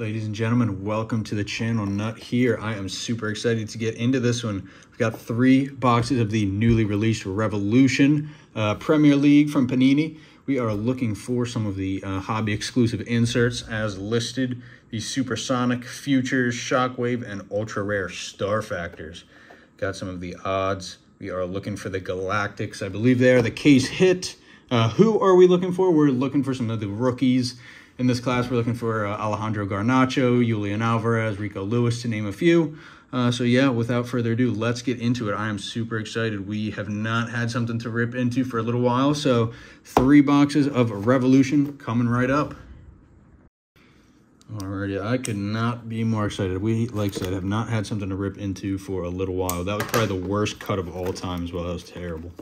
Ladies and gentlemen, welcome to the channel. Nut here. I am super excited to get into this one. We've got three boxes of the newly released Revolution uh, Premier League from Panini. We are looking for some of the uh, hobby exclusive inserts as listed. The Supersonic, Futures, Shockwave, and Ultra Rare Star Factors. Got some of the odds. We are looking for the Galactics. I believe they are the case hit. Uh, who are we looking for? We're looking for some of the rookies in this class, we're looking for uh, Alejandro Garnacho, Julian Alvarez, Rico Lewis, to name a few. Uh, so yeah, without further ado, let's get into it. I am super excited. We have not had something to rip into for a little while. So three boxes of Revolution coming right up. Alrighty, I could not be more excited. We, like I said, have not had something to rip into for a little while. That was probably the worst cut of all time as well. That was terrible.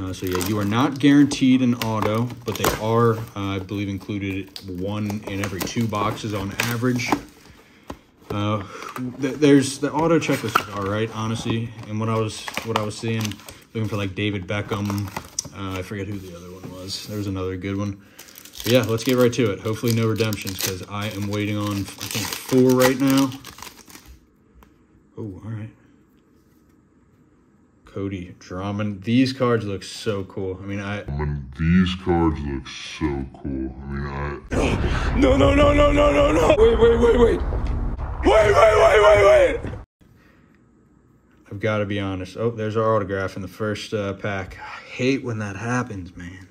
Uh, so yeah, you are not guaranteed an auto, but they are, uh, I believe, included one in every two boxes on average. Uh, th there's the auto checklist is all right, honestly. And what I was what I was seeing, looking for like David Beckham. Uh, I forget who the other one was. There was another good one. But yeah, let's get right to it. Hopefully no redemptions because I am waiting on I think four right now. Oh, all right. Cody Drummond. These cards look so cool. I mean, I. I mean, these cards look so cool. I mean, I. No, no, no, no, no, no, no. Wait, wait, wait, wait. Wait, wait, wait, wait, wait. I've got to be honest. Oh, there's our autograph in the first uh, pack. I hate when that happens, man.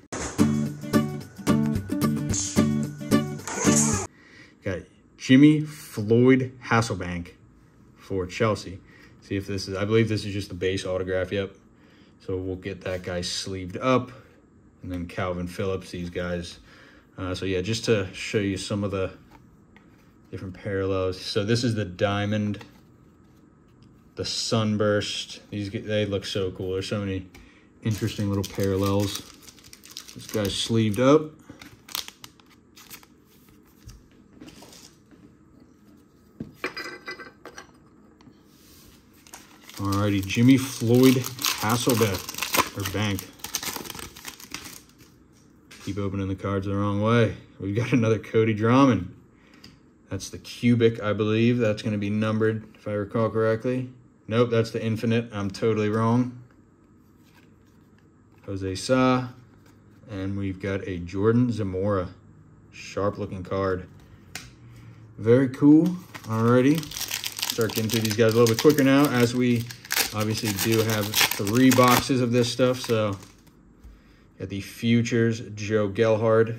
Got Jimmy Floyd Hasselbaink for Chelsea. See if this is, I believe this is just the base autograph, yep. So we'll get that guy sleeved up. And then Kalvin Phillips, these guys. Uh, so yeah, just to show you some of the different parallels. So this is the diamond, the sunburst. These they look so cool. There's so many interesting little parallels. This guy's sleeved up. Alrighty, Jimmy Floyd Hasselbeck, or Bank. Keep opening the cards the wrong way. We've got another Cody Drummond. That's the cubic, I believe. That's going to be numbered, if I recall correctly. Nope, that's the infinite. I'm totally wrong. Jose Sa. And we've got a Jordan Zamora. Sharp looking card. Very cool. Alrighty start getting through these guys a little bit quicker now as we obviously do have three boxes of this stuff. So got the Futures, Joe Gelhardt.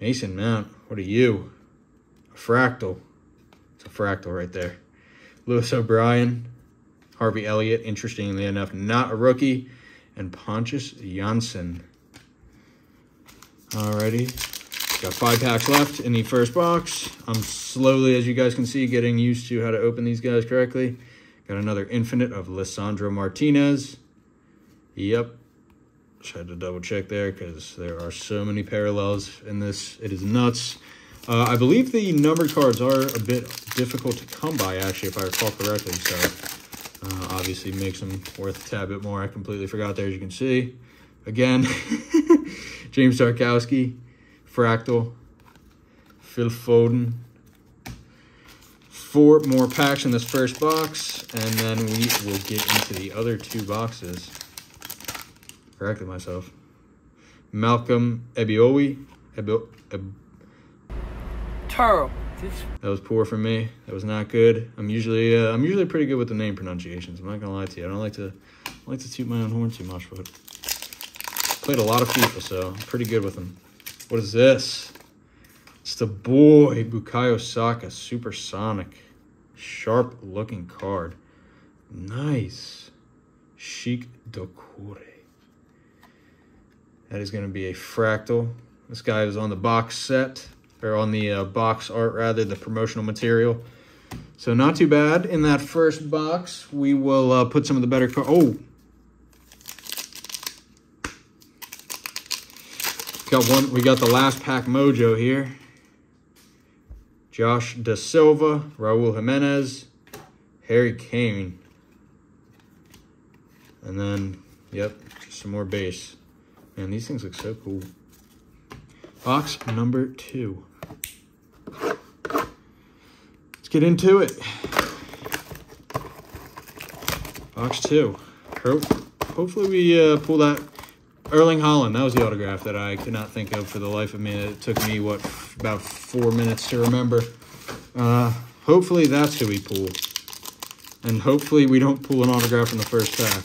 Mason Mount, what are you? A fractal. It's a fractal right there. Lewis O'Brien, Harvey Elliott, interestingly enough, not a rookie. And Pontus Jansson. Alrighty, Got five packs left in the first box. I'm slowly, as you guys can see, getting used to how to open these guys correctly. Got another infinite of Lisandro Martinez. Yep. Just had to double check there because there are so many parallels in this. It is nuts. Uh, I believe the numbered cards are a bit difficult to come by, actually, if I recall correctly. So, uh, obviously makes them worth a tad bit more. I completely forgot there, as you can see. Again, James Tarkowski. Fractal, Phil Foden. Four more packs in this first box, and then we will get into the other two boxes. Corrected myself. Malcolm Ebiowei. Ebio, Eb Terrible. That was poor for me. That was not good. I'm usually uh, I'm usually pretty good with the name pronunciations. I'm not gonna lie to you. I don't like to I like to toot my own horn too much, but played a lot of FIFA, so I'm pretty good with them. What is this? It's the boy, Bukayo Saka, Supersonic. Sharp looking card. Nice. Cheick Doucouré. That is going to be a fractal. This guy is on the box set, or on the uh, box art rather, the promotional material. So not too bad. In that first box, we will uh, put some of the better cards. Oh, Got one. We got the last pack mojo here. Josh Dasilva, Raul Jimenez, Harry Kane. And then, yep, some more base. Man, these things look so cool. Box number two. let's get into it. Box two. Hopefully we uh, pull that. Erling Haaland, that was the autograph that I could not think of for the life of me. It took me, what, about four minutes to remember. Uh, hopefully that's who we pull. And hopefully we don't pull an autograph in the first pack.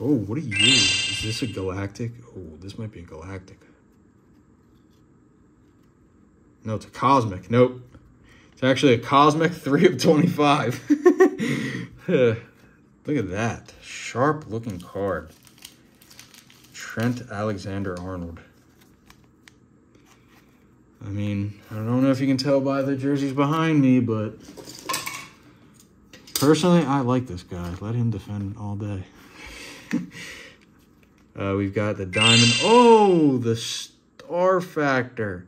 Oh, what are you? Is this a galactic? Oh, this might be a galactic. No, it's a cosmic. Nope. It's actually a cosmic 3 of 25. Look at that. Sharp looking card. Trent Alexander Arnold. I mean, I don't know if you can tell by the jerseys behind me, but personally, I like this guy. Let him defend all day. uh, we've got the diamond. Oh, the star factor.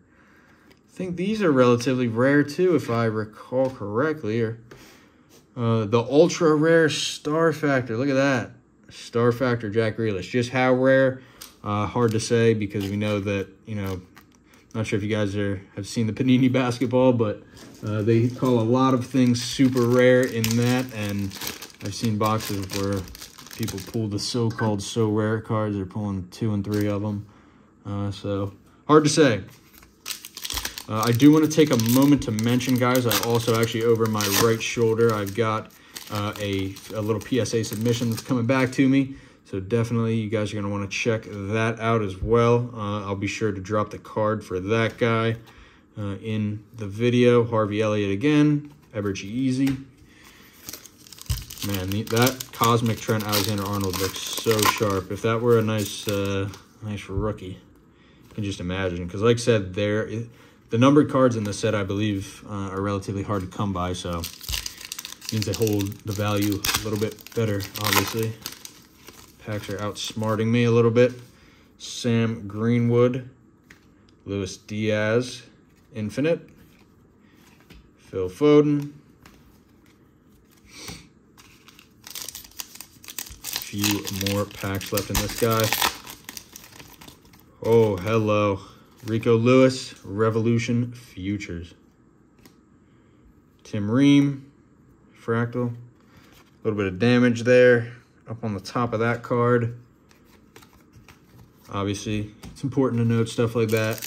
I think these are relatively rare too, if I recall correctly. Or uh, the ultra rare star factor. Look at that. Star factor Jack Grealish. Just how rare? Uh, hard to say because we know that, you know, not sure if you guys are have seen the Panini basketball, but uh, they call a lot of things super rare in that. And I've seen boxes where people pull the so-called so rare cards. They're pulling two and three of them. Uh, so hard to say. Uh, I do want to take a moment to mention, guys, I also actually over my right shoulder, I've got uh, a, a little PSA submission that's coming back to me. So definitely you guys are going to want to check that out as well. Uh, I'll be sure to drop the card for that guy uh, in the video. Harvey Elliott again, Eberechi Eze. Man, the, that Cosmic Trent Alexander-Arnold looks so sharp. If that were a nice, uh, nice rookie, you can just imagine. Because like I said, there the numbered cards in the set, I believe, uh, are relatively hard to come by, so means they hold the value a little bit better, obviously. Packs are outsmarting me a little bit. Sam Greenwood, Luis Diaz, Infinite, Phil Foden. Few more packs left in this guy. Oh, hello. Rico Lewis, Revolution Futures. Tim Ream, Fractal. A little bit of damage there up on the top of that card. Obviously, it's important to note stuff like that.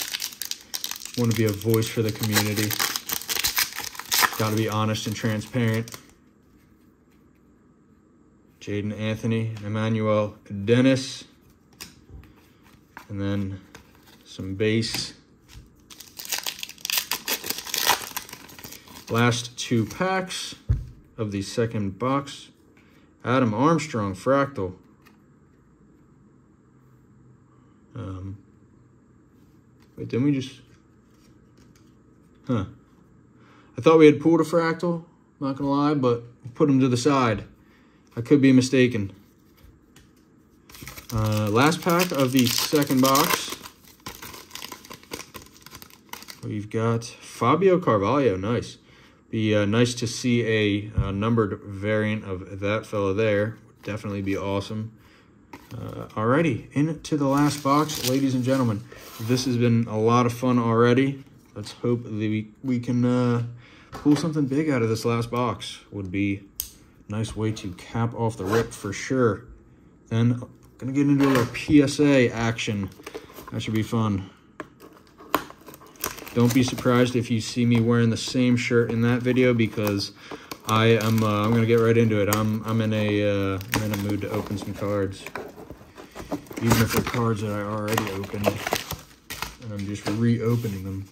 Want to be a voice for the community. Got to be honest and transparent. Jaidon Anthony, Emmanuel Dennis. And then some base. Last two packs of the second box. Adam Armstrong, Fractal. Um, wait, didn't we just... Huh. I thought we had pulled a Fractal, not gonna lie, but put them to the side. I could be mistaken. Uh, last pack of the second box. We've got Fabio Carvalho. Nice. Be uh, nice to see a, a, numbered variant of that fella there. Would definitely be awesome. Uh, alrighty, into the last box, ladies and gentlemen. This has been a lot of fun already. Let's hope that we, we can uh, pull something big out of this last box. Would be nice way to cap off the rip for sure. Then, gonna get into a PSA action. That should be fun. Don't be surprised if you see me wearing the same shirt in that video because I am uh, I'm gonna get right into it. I'm I'm in a uh, I'm in a mood to open some cards, even if they're cards that I already opened, and I'm just reopening them.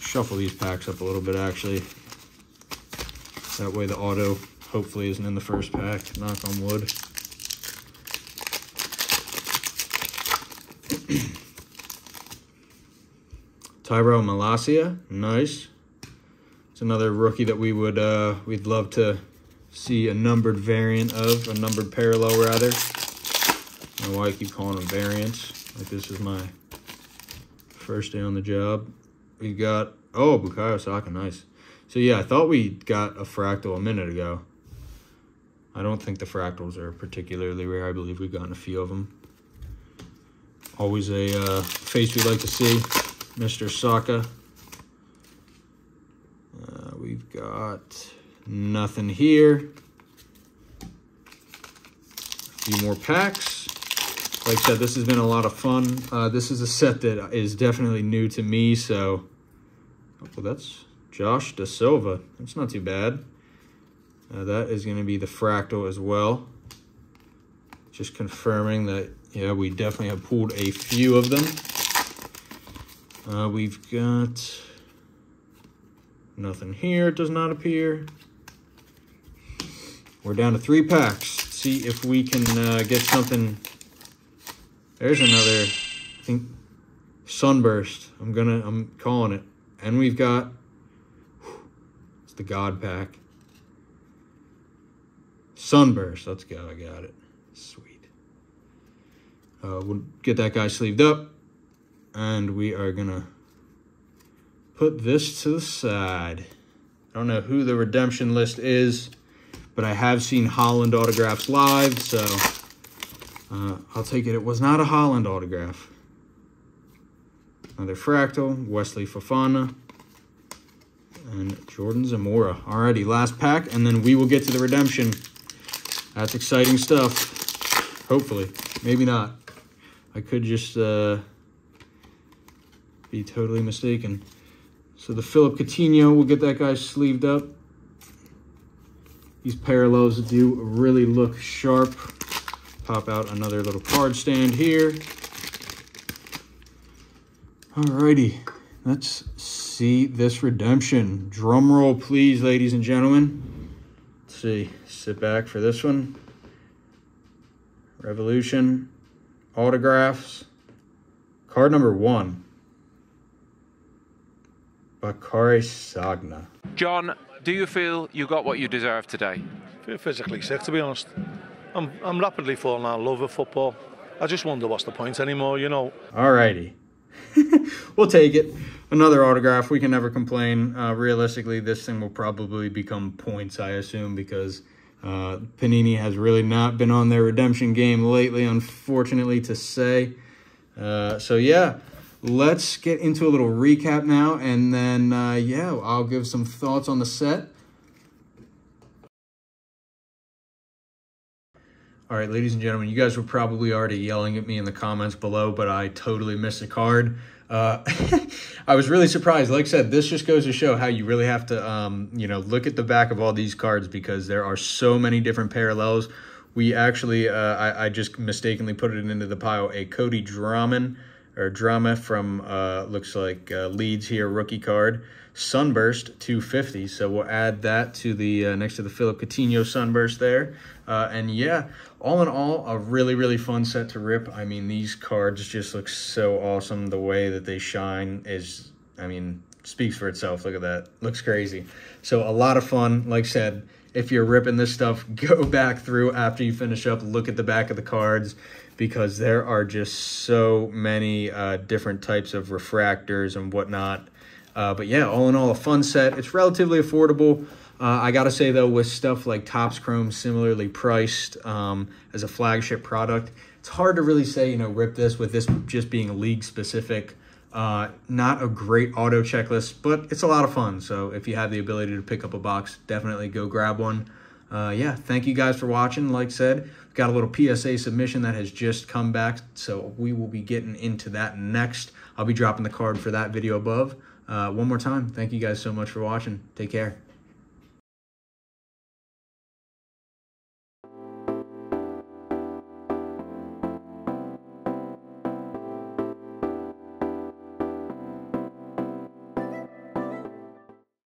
Shuffle these packs up a little bit actually. That way the auto hopefully isn't in the first pack. Knock on wood. Tyrell Malacia, nice. It's another rookie that we would uh, we'd love to see a numbered variant of, a numbered parallel rather. I why I keep calling them variants. Like this is my first day on the job. We got oh Bukayo Saka, nice. So yeah, I thought we got a fractal a minute ago. I don't think the fractals are particularly rare. I believe we've gotten a few of them. Always a uh, face we'd like to see. Mr. Saka. we've got nothing here. A few more packs. Like I said, this has been a lot of fun. Uh, this is a set that is definitely new to me, so... Oh, well, that's Josh Dasilva. That's not too bad. Uh, that is going to be the fractal as well. Just confirming that, yeah, we definitely have pulled a few of them. Uh, we've got nothing here. It does not appear. We're down to three packs. see if we can uh, get something. There's another, I think, Sunburst. I'm gonna, I'm calling it. And we've got, it's the God pack. Sunburst. Let's go. I got it. Sweet. Uh, we'll get that guy sleeved up. And we are to put this to the side. I don't know who the redemption list is, but I have seen Haaland autographs live, so uh, I'll take it. It was not a Haaland autograph. Another Fractal, Wesley Fofana, and Jordan Zamora. Alrighty, last pack, and then we will get to the redemption. That's exciting stuff. Hopefully. Maybe not. I could just uh, be totally mistaken. So the Philippe Coutinho, we'll get that guy sleeved up. These parallels do really look sharp. Pop out another little card stand here. Alrighty, let's see this redemption. Drum roll, please, ladies and gentlemen Let's see. Sit back for this one. Revolution. Autographs. Card number one. Bakary Sagna. John, do you feel you got what you deserve today? I feel physically sick, to be honest. I'm, I'm rapidly falling out of love with football. I just wonder what's the point anymore, you know. Alrighty. we'll take it. Another autograph. We can never complain. Uh, realistically, this thing will probably become points, I assume, because uh, Panini has really not been on their redemption game lately, unfortunately to say. Uh, so, yeah, let's get into a little recap now. And then, uh, yeah, I'll give some thoughts on the set. All right, ladies and gentlemen, you guys were probably already yelling at me in the comments below, but I totally missed a card. Uh, I was really surprised. Like I said, this just goes to show how you really have to, um, you know, look at the back of all these cards because there are so many different parallels. We actually, uh, I, I, just mistakenly put it into the pile, a Cody Drummond or Drama from, uh, looks like uh, Leeds here, rookie card. Sunburst 250. So we'll add that to the uh, next to the Philippe Coutinho Sunburst there. Uh, and yeah, all in all, a really, really fun set to rip. I mean, these cards just look so awesome. The way that they shine is, I mean, speaks for itself. Look at that. Looks crazy. So a lot of fun. Like I said, if you're ripping this stuff, go back through after you finish up, look at the back of the cards because there are just so many uh, different types of refractors and whatnot uh, but yeah, all in all, a fun set. It's relatively affordable. Uh, I gotta say though, with stuff like Topps Chrome, similarly priced um, as a flagship product, it's hard to really say, you know, rip this with this just being league specific. Uh, not a great auto checklist, but it's a lot of fun. So if you have the ability to pick up a box, definitely go grab one. Uh, yeah, thank you guys for watching. Like said, we've got a little PSA submission that has just come back, so we will be getting into that next. I'll be dropping the card for that video above. Uh, one more time, thank you guys so much for watching. Take care.